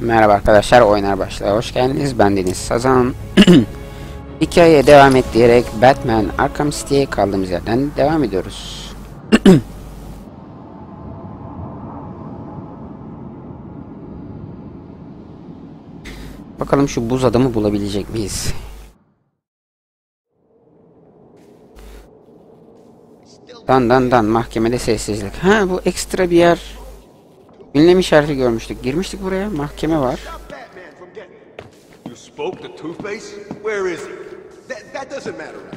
Merhaba arkadaşlar, oynar başlar. Hoş geldiniz. Ben Deniz Sazan. Hikayeye devam et diyerek Batman Arkham City'ye kaldığımız yerden devam ediyoruz. Bakalım şu buz adamı bulabilecek miyiz? Dan dan dan mahkemede sessizlik. Ha bu ekstra bir yer. Ünlem işareti görmüştük. Girmiştik buraya. Mahkeme var. Batman from getting. You spoke to Two Face? Where is he? That, that doesn't matter right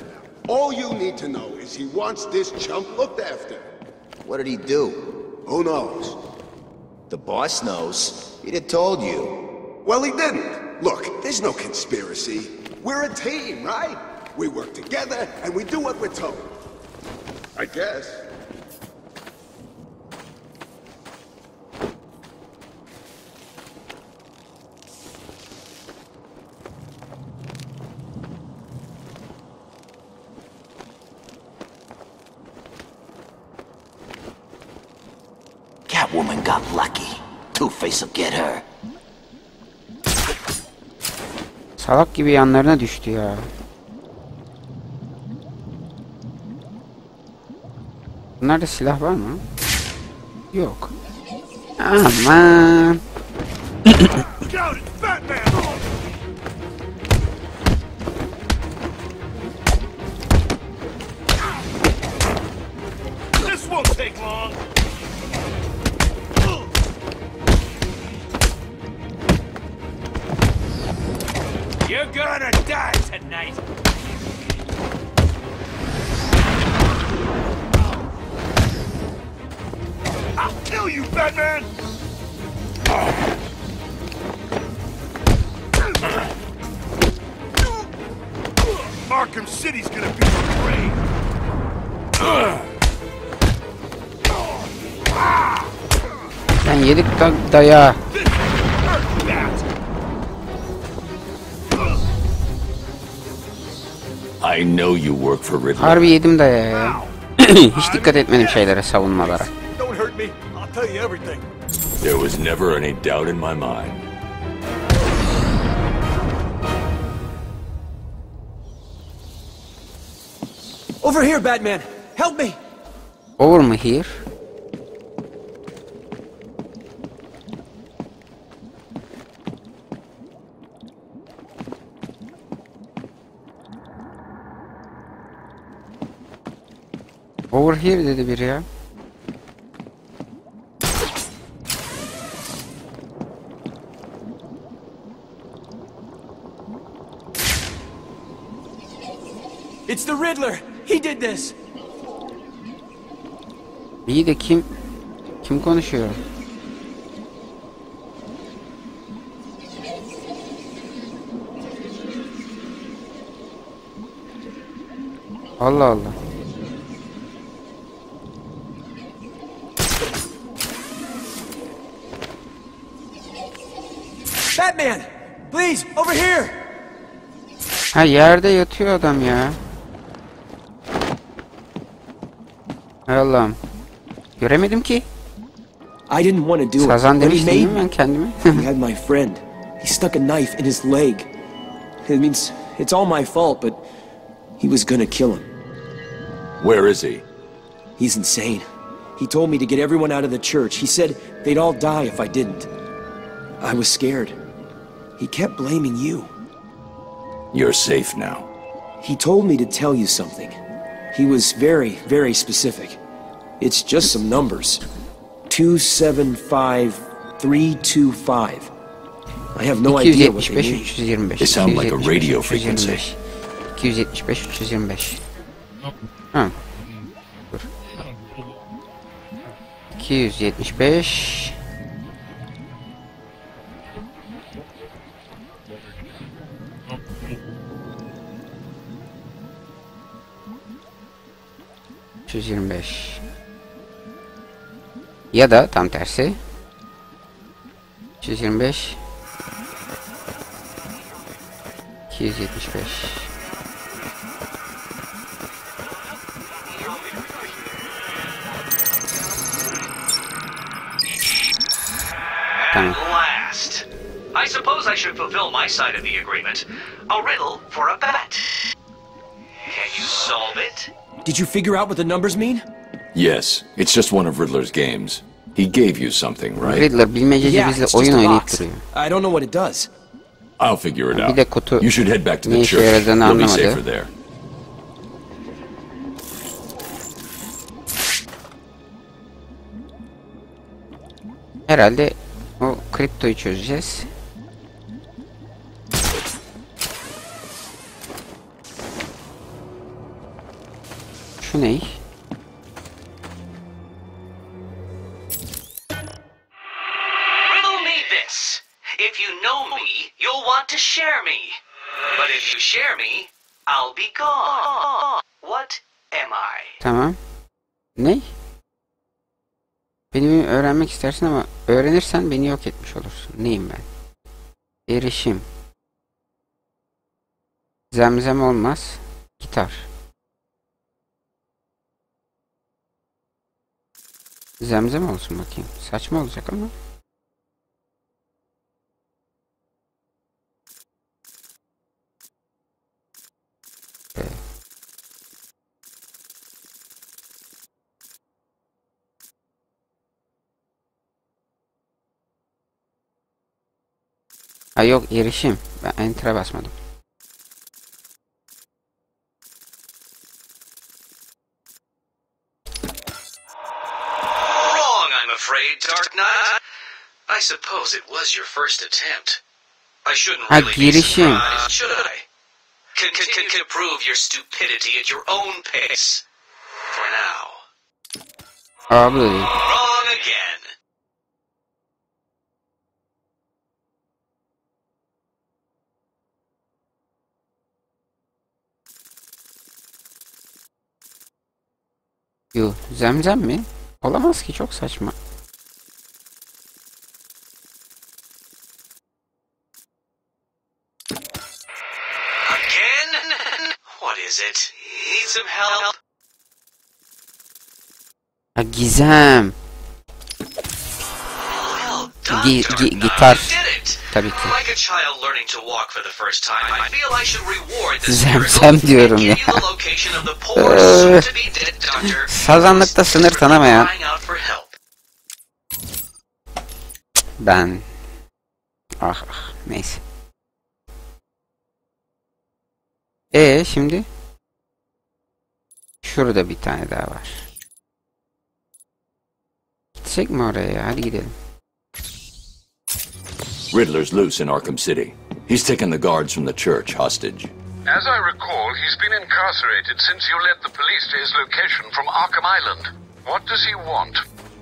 now. All you need to know is he wants this chump looked after. What did he do? Who knows? The boss knows. He'd have told you. Well, he didn't. Look, there's no conspiracy. We're a team, right? We work together and we do what we're told. I guess. Catwoman got lucky. Two-Face will get her. Salak gibi yanlarına düştü ya. Bunlarda silah var mı? Yok. Aman. Ben yedik da daya. This hurt bad. I know you work for Riddler. Harbi yedim daya ya. Hiç dikkat etmedim şeylere, savunmalara. Don't hurt me. I'll tell you everything. There was never any doubt in my mind. Over here, Batman! Help me! Over mu here? Over here dedi biri ya. It's the Riddler! He did this! İyi de kim kim konuşuyor? Allah Allah. Please, over here! Ha yerde yatıyor adam ya. Allah'ım. Göremedim ki. I didn't want to do it, Sazan but he demiş değil mi ben kendime? He had my friend. He stuck a knife in his leg. It means it's all my fault, but he was gonna kill him. Where is he? He's insane. He told me to get everyone out of the church. He said they'd all die if I didn't. I was scared. He kept blaming you. You're safe now. He told me to tell you something. He was very, very specific. It's just some numbers. 275325. I have no idea what they 275 mean. 325. They sound like a radio 325. 275 325. Ha. Dur. 275 325 ya da tam tersi 325 275 Tamam. I suppose I should fulfill my side of the agreement. A riddle for a bat. Did you figure out what the numbers mean? Yes, it's just one of Riddler's games. He gave you something, right? Riddler bilmecece bizle oyun oynayıp duruyor. I don't know what it does. I'll figure it Bir out. de kutu You should head back to the church. You'll be safer there. Herhalde o kriptoyu çözeceğiz. Şu ne? Riddle me this. If you know me, you'll want to share me. But if you share me, I'll be gone. What am I? Tamam. Ne? Beni öğrenmek istersin ama öğrenirsen beni yok etmiş olursun. Neyim ben? Erişim. Zemzem olmaz. Gitar. Zemzem olsun bakayım. Saçma olacak ama. Evet. Ha yok erişim. Ben enter'a basmadım. Suppose it was your first attempt. I shouldn't really be surprised, should I? Can, can, can, can prove your stupidity at your own pace. For now. Abi Wrong again. Yuh, zemzem mi? Olamaz ki çok saçma. İs it? Need some help? Ha gizem. Gi- gi- gitar. Tabii ki. Zemzem diyorum ya. Sazanlıkta sınır tanımayan ben. Ah ah neyse. E şimdi şurada bir tane daha var. Gitsek mi oraya ya? Hadi gidelim. Riddler's loose in Arkham City. He's taken the guards from the church hostage. As I recall, he's been incarcerated since you led the police to his location from Arkham Island. What does he want?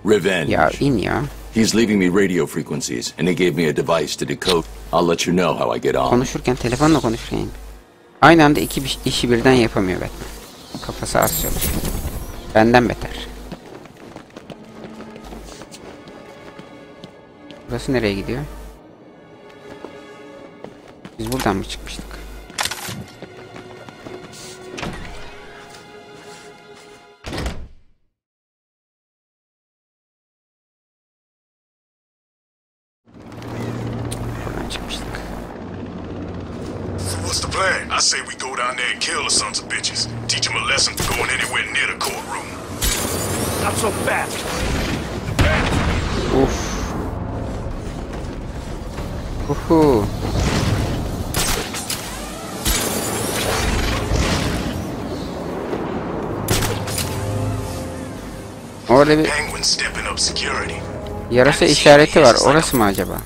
Revenge. Ya in ya. He's leaving me radio frequencies, and he gave me a device to decode. I'll let you know how I get on. Konuşurken telefonla konuşurken. Aynı anda iki işi birden yapamıyor Batman. Kafası çalışıyor. Benden beter. Burası nereye gidiyor? Biz buradan mı çıkmıştık? Yarasa işareti var. Orası mı acaba?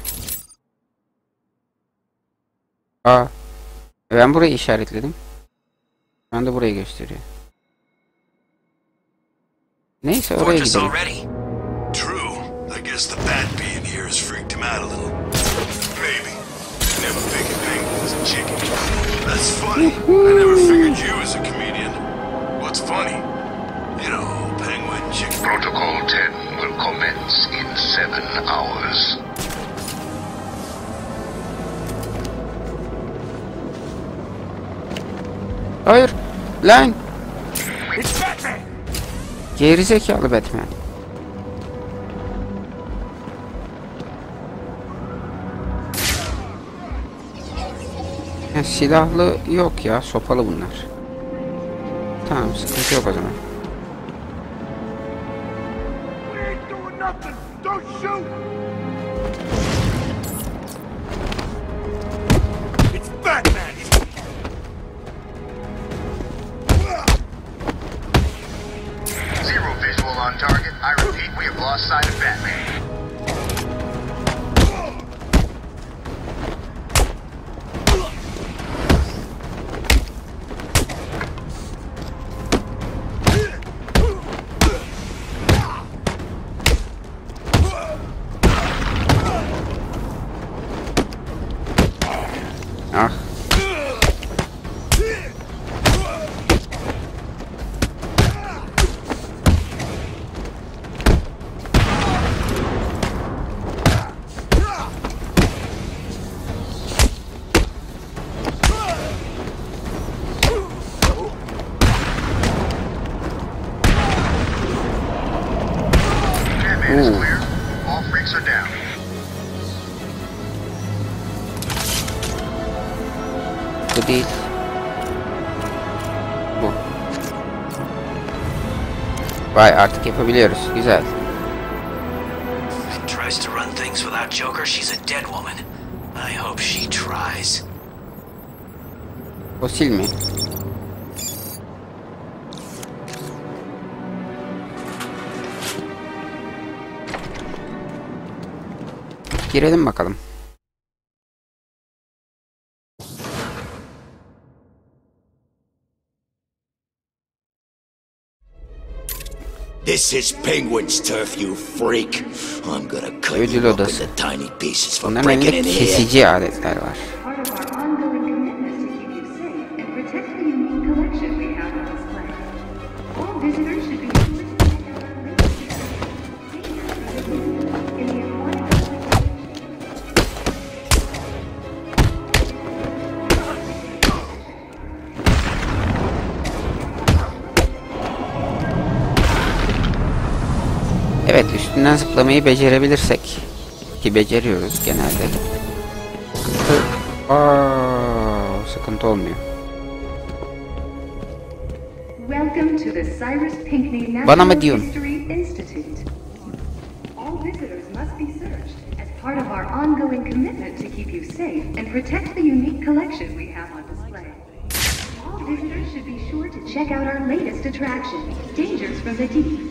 Aa. Ben burayı işaretledim. Şu anda burayı gösteriyor. Neyse oraya gidelim. already? True. I guess the bat being here has freaked him out a little. Maybe. Never figured Penguin was a chicken. That's funny. I never figured you as a comedian. What's funny? You know. Protocol 10 will commence in seven hours. Hayır. Lan. It's Batman! Gerizekalı Batman. Ha, silahlı yok ya. Sopalı bunlar. Tamam sıkıntı yok o zaman. Vay artık yapabiliyoruz. Güzel. Tries to run things without Joker, she's a dead woman. I hope she tries. Fosil mi? Girelim bakalım. This is Penguin's turf, you freak. I'm gonna cut Ödül you up into tiny pieces for Bunların breaking elinde in here. kesici aletler var. Üstünden zıplamayı becerebilirsek ki beceriyoruz genelde. Sıkıntı, Aa, sıkıntı olmuyor. Welcome to the Cyrus Pinckney Bana mı diyorsun? History Institute. All visitors must be searched as part of our ongoing commitment to keep you safe and protect the unique collection we have on display. All visitors should be sure to check out our latest attraction, Dangers from the Deep,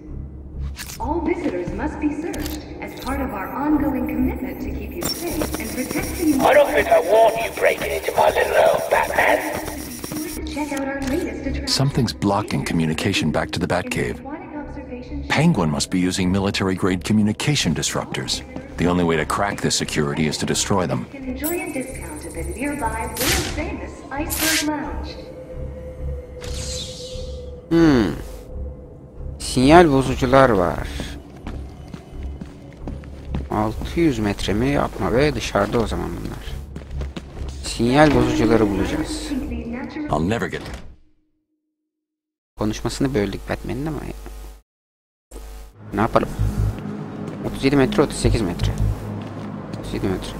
All visitors must be searched as part of our ongoing commitment to keep you safe and protect the I don't think I want you breaking into my little home, Batman. Check out our latest attraction. Something's blocking communication back to the Batcave. Aquatic Penguin must be using military-grade communication disruptors. The only way to crack this security is to destroy them. enjoy a discount at the nearby world-famous Iceberg Lounge. Hmm. Sinyal bozucular var. 600 metre mi yapma ve dışarıda o zaman bunlar. Sinyal bozucuları bulacağız. I'll never get... Konuşmasını böldük Batman'in ama ne yapalım? 37 metre 38 metre. 37 metre.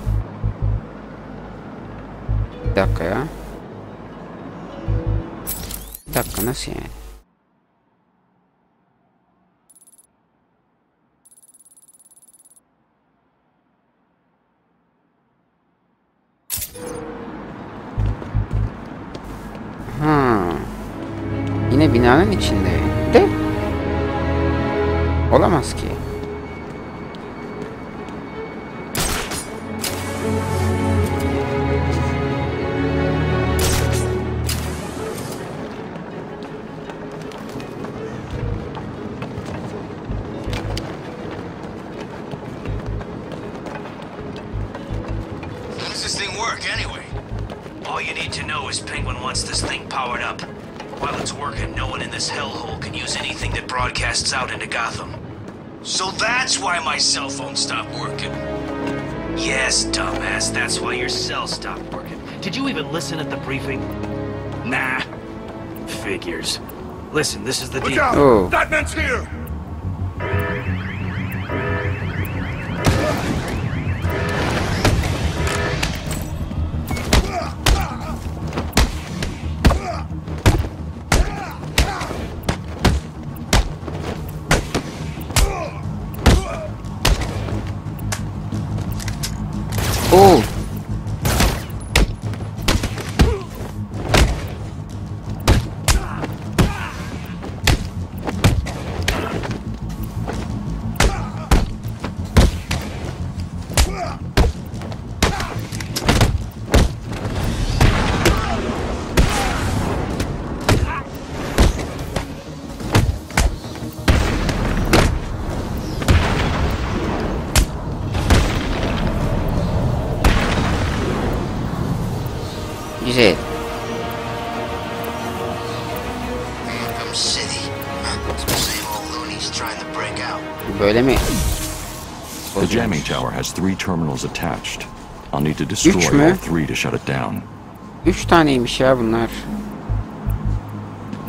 Bir dakika ya. Bir dakika nasıl yani? Binanın içinde. De. Olamaz ki. Listen, this is the Look deal. out! Oh. That man's here! Oo. Three terminals attached. I'll need to destroy all three to shut it down. Üç taneymiş ya bunlar.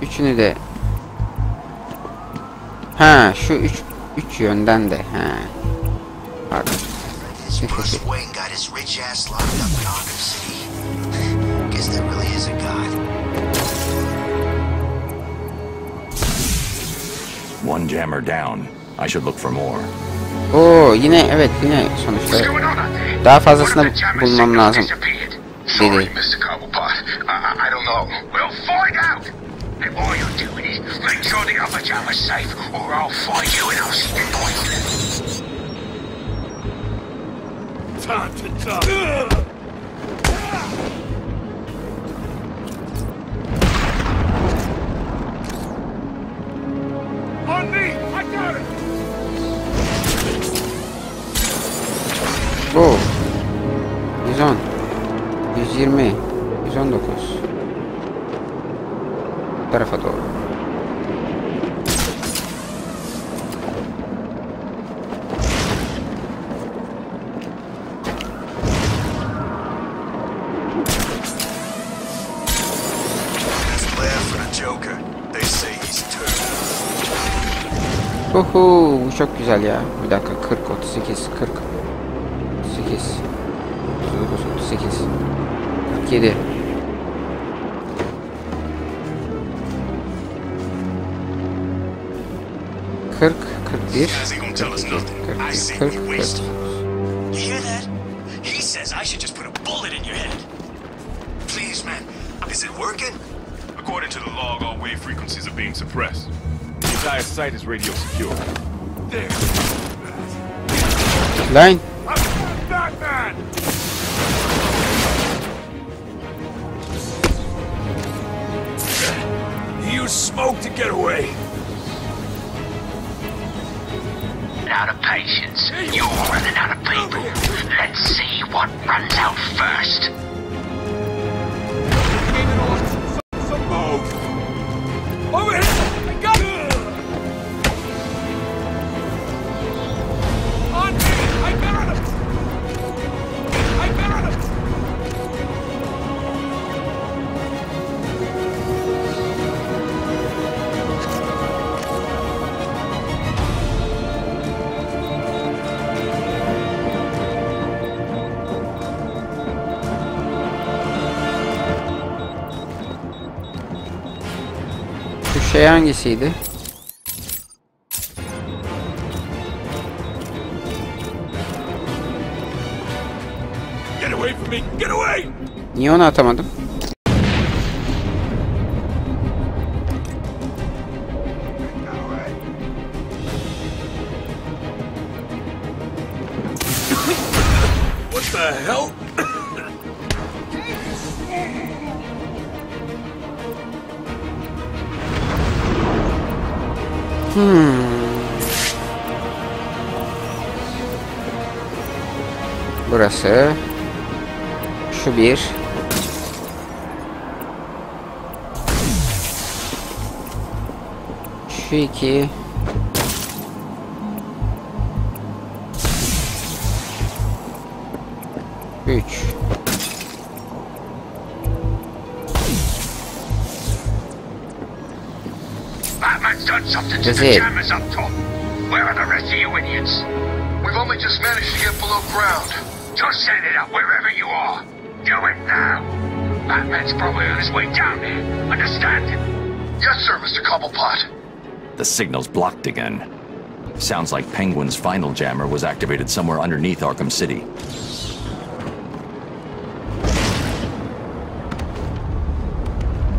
Üçünü de... Ha şu üç, üç yönden de. Ha. Pardon. This Bruce Wayne got his rich ass locked up in Arkham City. Guess there really is a god. One jammer down. I should look for more. Oo yine evet yine sonuçta daha fazlasını bulmam lazım. Dedi. On me! I got it! Oo. 110. 120. 119. Bu tarafa doğru. Uhu, bu çok güzel ya. Bir dakika 40 38 40 I say 40 we waste 40 You hear that? He says I should just put a bullet in your head. Please, man. Is it working? According to the log, all wave frequencies are being suppressed. The entire site is radio secure. There. Line I'm Batman! He used smoke to get away. Out of patience. You're running out of people. Let's see what runs out first. Şey hangisiydi? Get away from me! Get away! Niye onu atamadım? bir. Şu iki. Üç. Batman's done something to the jammers up top. Where are the rest of you idiots? We've only just managed to get below ground. Just send do it now. Batman's probably on his way down there. Understand? Yes, sir, Mr. Cobblepot. The signal's blocked again. Sounds like Penguin's final jammer was activated somewhere underneath Arkham City.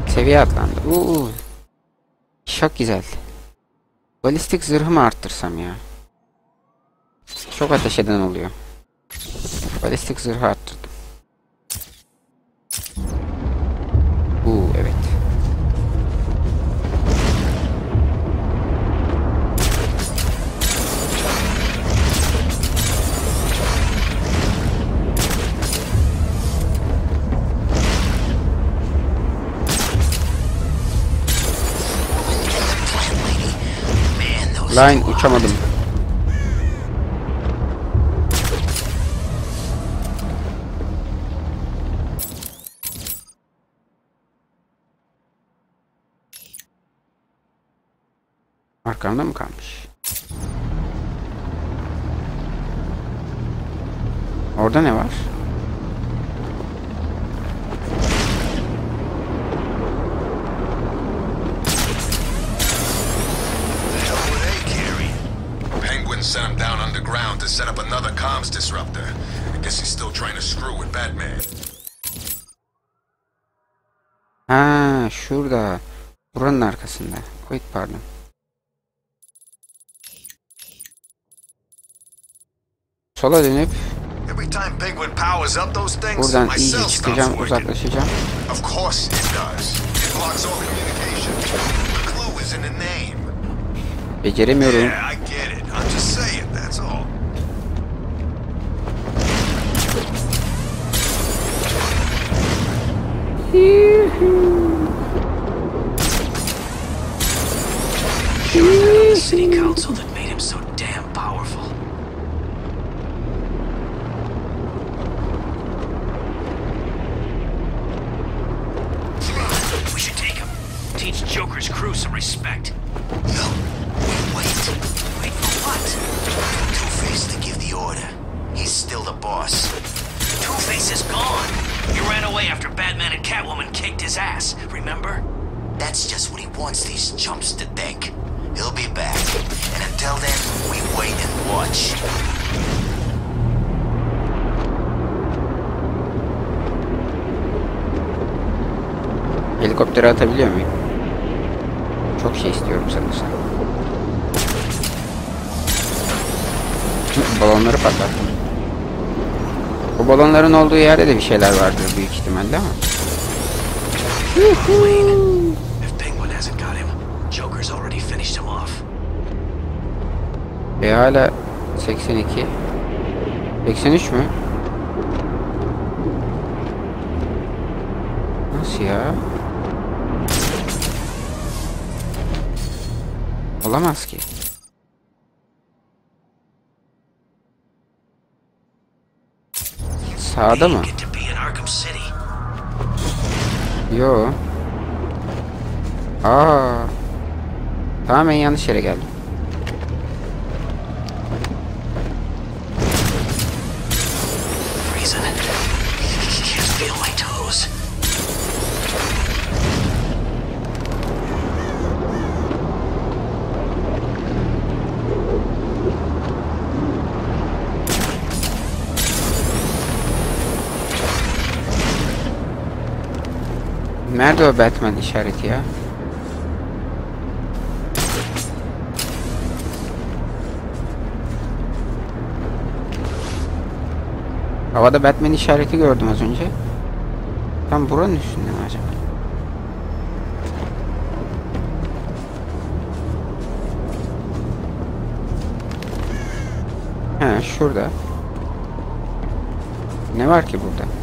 Seviye atlandı. Uuu. Çok güzel. Balistik zırhımı arttırsam ya. Çok ateş eden oluyor. Balistik zırhı arttırdım. Line uçamadım. Arkamda mı kalmış? Orada ne var? Şurada. Buranın arkasında. Oy pardon. Sola dönüp buradan iyice çıkacağım, uzaklaşacağım. Of course I get it. I'm just saying, that's all. The city council that made him so damn powerful. We should take him. Teach Joker's crew some respect. No. Wait. Wait for what? Two-Face to give the order. He's still the boss. Two-Face is gone. He ran away after Batman and Catwoman kicked his ass, remember? That's just what he wants these chumps to think. He'll be back. And until then, we wait and watch. Helikoptere atabiliyor muyum? Çok şey istiyorum sanırsam. Balonları patlattım. Bu balonların olduğu yerde de bir şeyler vardır büyük ihtimalle ama. E hala 82. 83 mü? Nasıl ya? Olamaz ki. Sağda mı? Yo. Aa. Tamamen yanlış yere geldim. Nerede o Batman işareti ya? Havada Batman işareti gördüm az önce. Tam buranın üstünde mi acaba? He şurada. Ne var ki burada?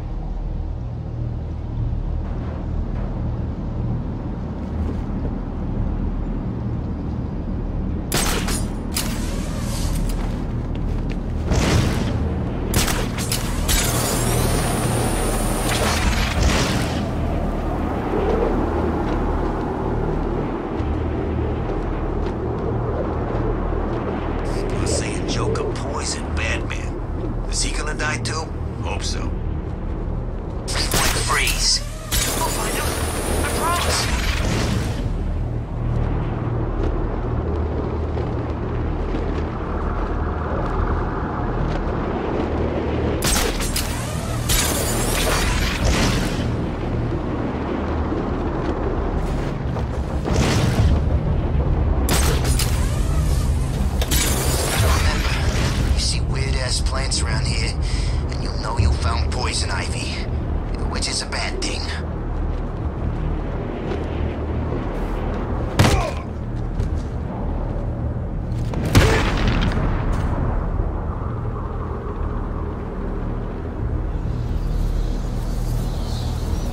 poison ivy, which is a bad thing.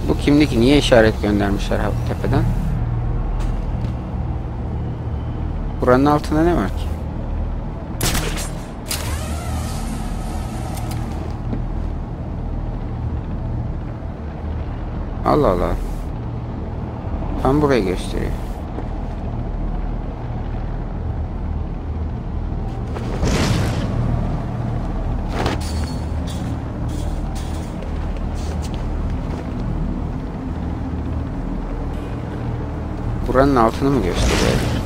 Bu kimlik niye işaret göndermişler tepeden? Buranın altında ne var ki? Allah Allah. Tam burayı gösteriyor. Buranın altını mı gösteriyor?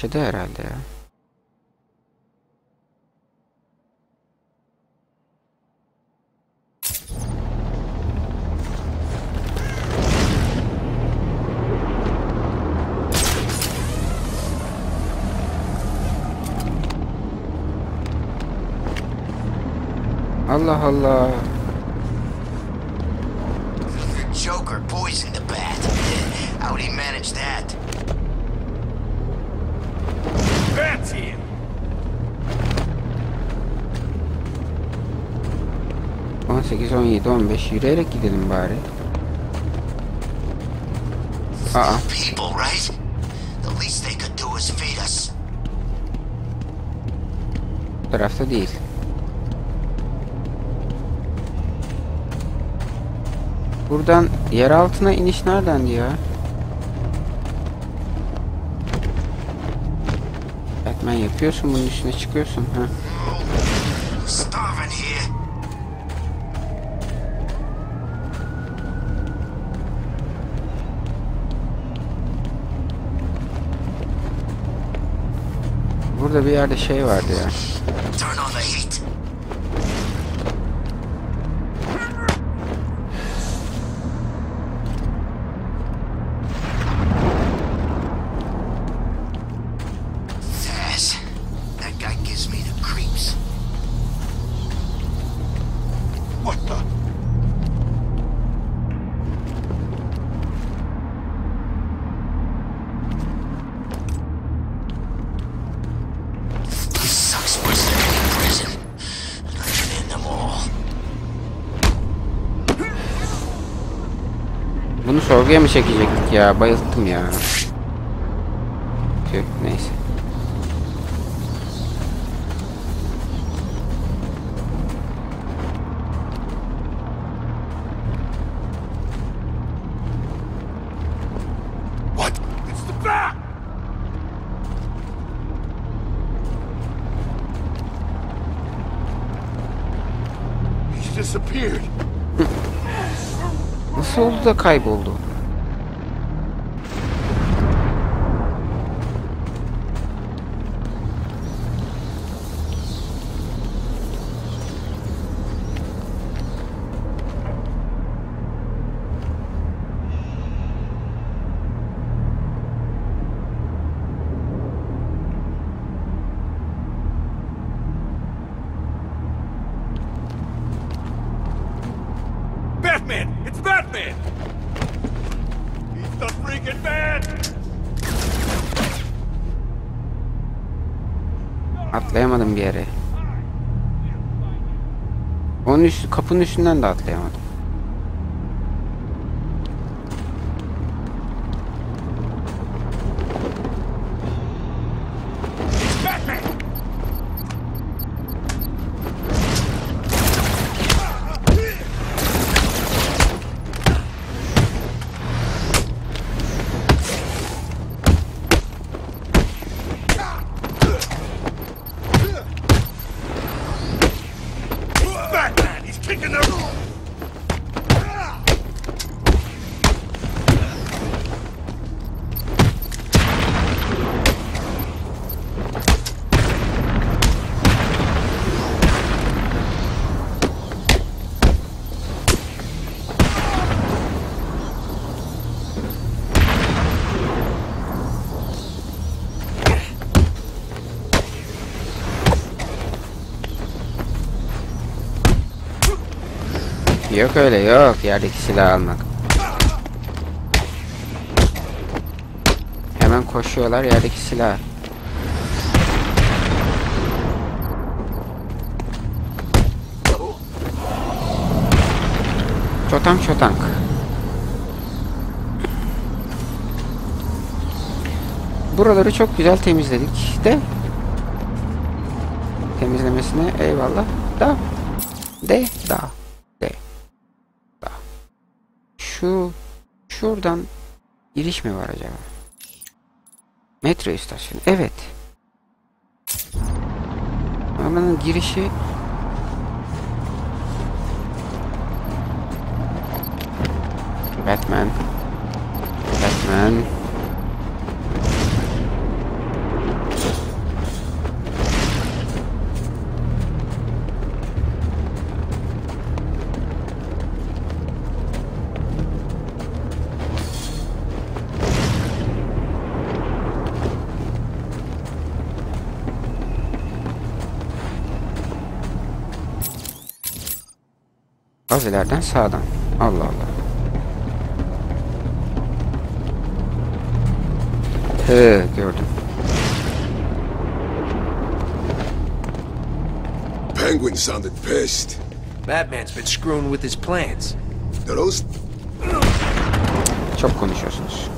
Köşede herhalde ya. Allah Allah. Beş yürüyerek gidelim bari. Aa, People, right? The least they could do is feed us. bu tarafta değil. Buradan yer altına iniş neredendi ya? Batman yapıyorsun bunun üstüne çıkıyorsun ha. Burada bir yerde şey vardı ya. Sorguya mı çekecektik ya? Bayılttım ya. Tüh, neyse. What? It's the bat! He's disappeared. Nasıl oldu da kayboldu? Kapının üstünden de atlayamadım. Kicking the... Yok öyle yok yerdeki silah almak. Hemen koşuyorlar yerdeki silah. Çotank çotank. Buraları çok güzel temizledik de temizlemesine eyvallah da de da de da şu şuradan giriş mi var acaba? Metro istasyonu. Evet. Oranın girişi Batman. Batman. Az ileriden sağdan. Allah Allah. He gördüm. Penguin sounded pissed. Batman's been screwing with his plans. Those... Çok konuşuyorsunuz.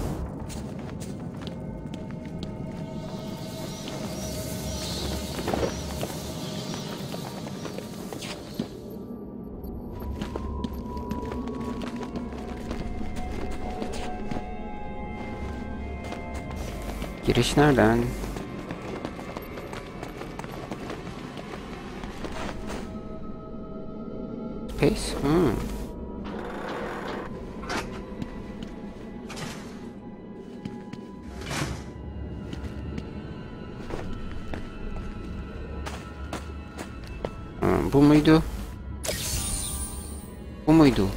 Giriş nereden? Space? Hmm. Hmm, bu muydu? Bu muydu?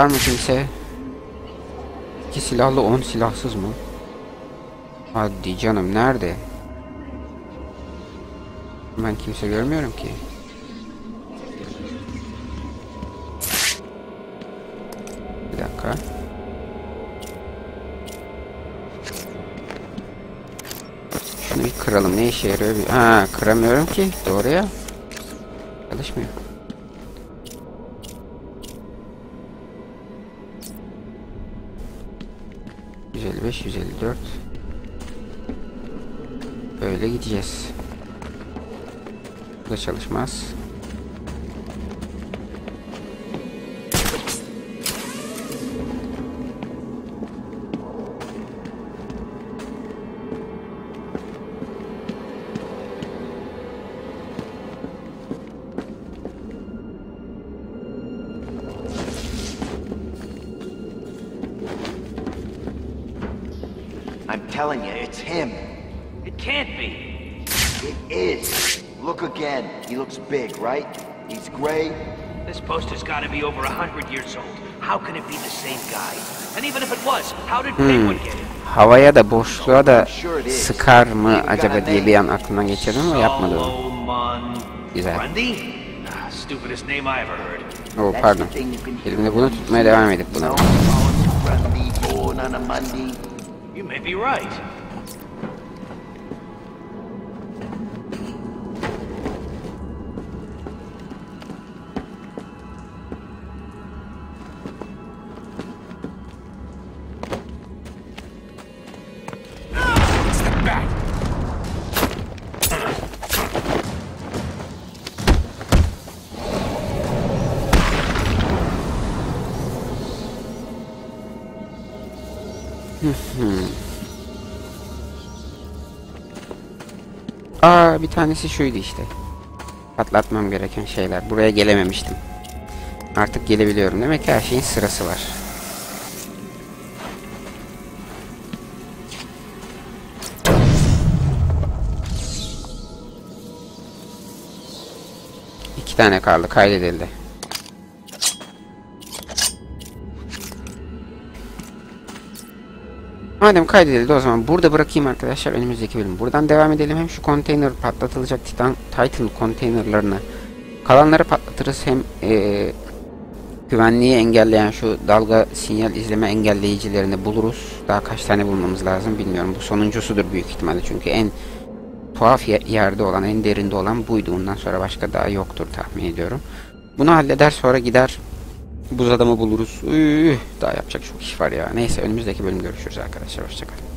Var mı kimse? İki silahlı on silahsız mı? Hadi canım nerede? Ben kimse görmüyorum ki. Bir dakika. Şunu bir kıralım. Ne işe yarıyor? Bir... Ha, kıramıyorum ki. Doğru ya. çalışmıyor. 4 Böyle gideceğiz. Bu da çalışmaz. Big, right? He's gray. This poster's gotta be over a hundred years old. How can it be the same guy? And even if it was, how did Hmm. Penguin get it? Havaya da boşluğa da sıkar mı acaba diye bir an aklımdan geçirdim ama yapmadı onu. Güzel. Grundy? Stupidest name I ever heard. Oo pardon. Elimde bunu tutmaya devam edip. You may be right. Aa bir tanesi şuydu işte. Patlatmam gereken şeyler. Buraya gelememiştim. Artık gelebiliyorum. Demek ki her şeyin sırası var. İki tane kaldı. Kaydedildi. Madem kaydedildi o zaman burada bırakayım arkadaşlar önümüzdeki bölüm. Buradan devam edelim. Hem şu konteyner patlatılacak Titan, Titan konteynerlarını kalanları patlatırız. Hem eee, güvenliği engelleyen şu dalga sinyal izleme engelleyicilerini buluruz. Daha kaç tane bulmamız lazım bilmiyorum. Bu sonuncusudur büyük ihtimalle çünkü en tuhaf ye- yerde olan, en derinde olan buydu. Ondan sonra başka daha yoktur tahmin ediyorum. Bunu halleder sonra gider buz adamı buluruz. Üh, daha yapacak çok iş var ya. Neyse önümüzdeki bölüm görüşürüz arkadaşlar. Hoşçakalın.